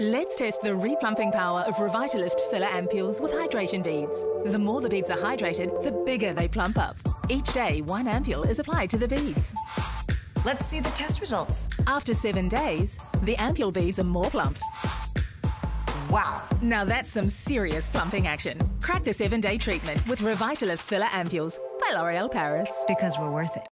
Let's test the replumping power of Revitalift filler ampules with hydration beads. The more the beads are hydrated, the bigger they plump up. Each day, one ampule is applied to the beads. Let's see the test results. After seven days, the ampule beads are more plumped. Wow. Now that's some serious plumping action. Crack the seven day treatment with Revitalift filler ampules by L'Oreal Paris. Because we're worth it.